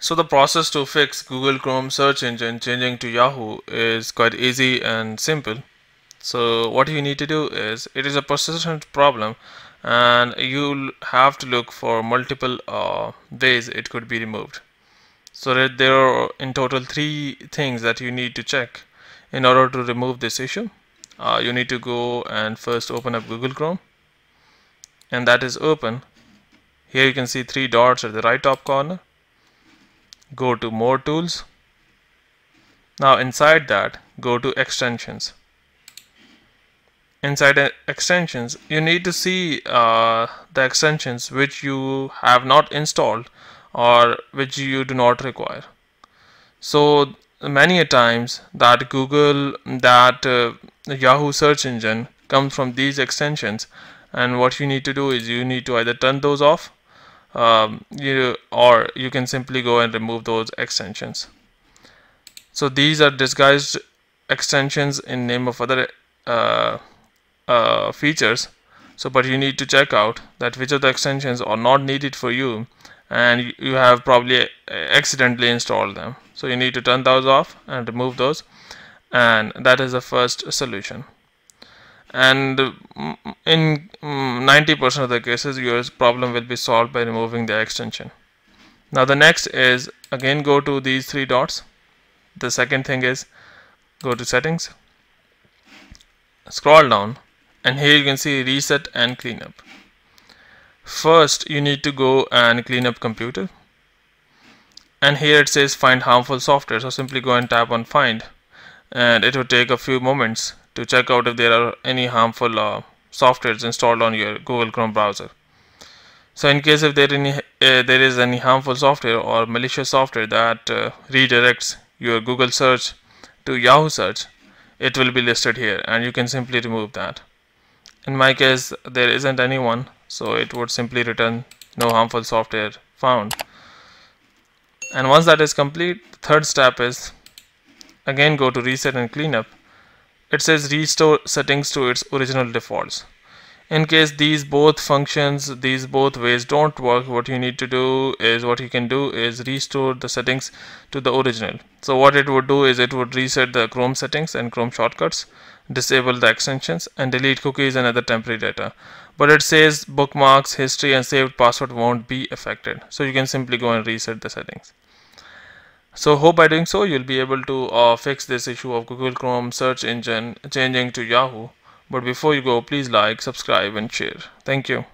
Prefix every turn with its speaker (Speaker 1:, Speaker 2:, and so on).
Speaker 1: So the process to fix Google Chrome search engine changing to Yahoo is quite easy and simple. So what you need to do is it is a persistent problem and you'll have to look for multiple uh, ways it could be removed. So there are in total three things that you need to check in order to remove this issue. Uh, you need to go and first open up Google Chrome and that is open. Here you can see three dots at the right top corner go to more tools. Now inside that go to extensions. Inside extensions you need to see uh, the extensions which you have not installed or which you do not require. So many a times that Google that uh, Yahoo search engine comes from these extensions and what you need to do is you need to either turn those off um, you or you can simply go and remove those extensions. So these are disguised extensions in name of other uh, uh, features. So but you need to check out that which of the extensions are not needed for you and you have probably accidentally installed them. So you need to turn those off and remove those. And that is the first solution and uh, in mm, 90% of the cases your problem will be solved by removing the extension. Now the next is again go to these three dots. The second thing is go to settings. Scroll down. And here you can see reset and cleanup. First you need to go and clean up computer. And here it says find harmful software. So simply go and tap on find. And it will take a few moments to check out if there are any harmful uh, softwares installed on your Google Chrome browser. So in case if there, any, uh, there is any harmful software or malicious software that uh, redirects your Google search to Yahoo search, it will be listed here and you can simply remove that. In my case, there isn't anyone, so it would simply return no harmful software found. And once that is complete, third step is again go to reset and cleanup it says restore settings to its original defaults. In case these both functions these both ways don't work what you need to do is what you can do is restore the settings to the original. So what it would do is it would reset the chrome settings and chrome shortcuts disable the extensions and delete cookies and other temporary data. But it says bookmarks history and saved password won't be affected. So you can simply go and reset the settings so hope by doing so you'll be able to uh, fix this issue of Google Chrome search engine changing to Yahoo. But before you go please like, subscribe and share. Thank you.